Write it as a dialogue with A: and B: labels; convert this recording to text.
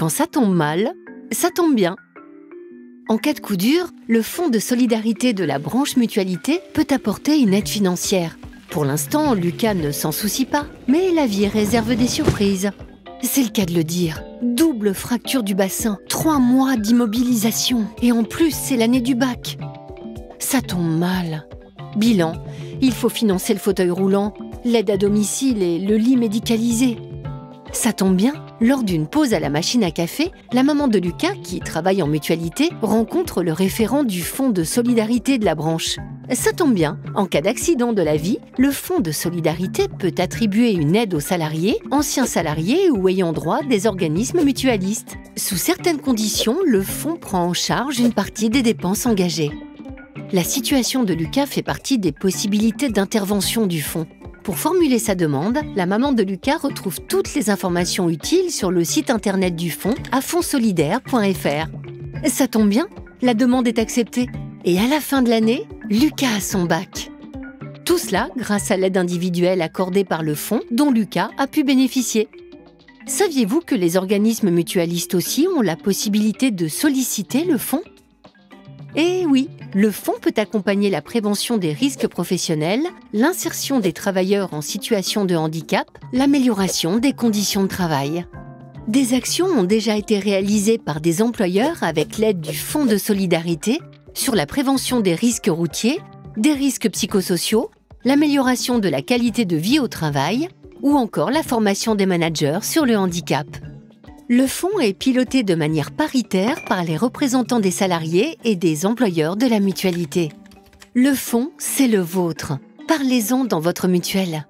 A: Quand ça tombe mal, ça tombe bien. En cas de coup dur, le Fonds de solidarité de la branche mutualité peut apporter une aide financière. Pour l'instant, Lucas ne s'en soucie pas, mais la vie réserve des surprises. C'est le cas de le dire. Double fracture du bassin, trois mois d'immobilisation, et en plus c'est l'année du bac. Ça tombe mal. Bilan, il faut financer le fauteuil roulant, l'aide à domicile et le lit médicalisé. Ça tombe bien, lors d'une pause à la machine à café, la maman de Lucas, qui travaille en mutualité, rencontre le référent du Fonds de solidarité de la branche. Ça tombe bien, en cas d'accident de la vie, le Fonds de solidarité peut attribuer une aide aux salariés, anciens salariés ou ayant droit des organismes mutualistes. Sous certaines conditions, le fonds prend en charge une partie des dépenses engagées. La situation de Lucas fait partie des possibilités d'intervention du fonds. Pour formuler sa demande, la maman de Lucas retrouve toutes les informations utiles sur le site internet du fonds à fondsolidaire.fr. Ça tombe bien, la demande est acceptée. Et à la fin de l'année, Lucas a son bac. Tout cela grâce à l'aide individuelle accordée par le fonds dont Lucas a pu bénéficier. Saviez-vous que les organismes mutualistes aussi ont la possibilité de solliciter le fonds? Eh oui, le fonds peut accompagner la prévention des risques professionnels, l'insertion des travailleurs en situation de handicap, l'amélioration des conditions de travail. Des actions ont déjà été réalisées par des employeurs avec l'aide du Fonds de solidarité sur la prévention des risques routiers, des risques psychosociaux, l'amélioration de la qualité de vie au travail ou encore la formation des managers sur le handicap. Le fonds est piloté de manière paritaire par les représentants des salariés et des employeurs de la mutualité. Le fonds, c'est le vôtre. Parlez-en dans votre mutuelle.